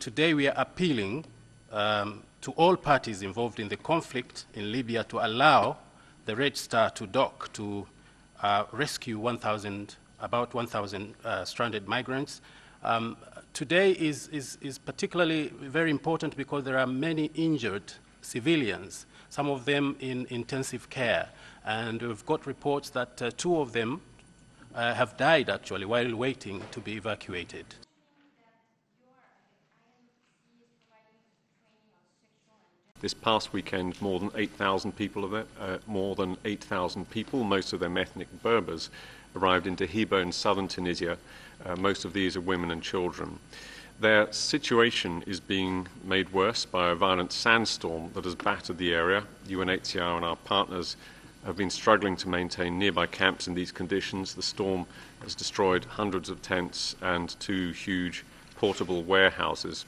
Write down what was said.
Today we are appealing um, to all parties involved in the conflict in Libya to allow the Red Star to dock to uh, rescue 1,000, about 1,000 uh, stranded migrants. Um, today is, is, is particularly very important because there are many injured civilians, some of them in intensive care. And we've got reports that uh, two of them uh, have died actually while waiting to be evacuated. This past weekend, more than 8,000 people, uh, more than 8,000 people, most of them ethnic Berbers, arrived in Dehiba in southern Tunisia. Uh, most of these are women and children. Their situation is being made worse by a violent sandstorm that has battered the area. UNHCR and our partners have been struggling to maintain nearby camps in these conditions. The storm has destroyed hundreds of tents and two huge portable warehouses.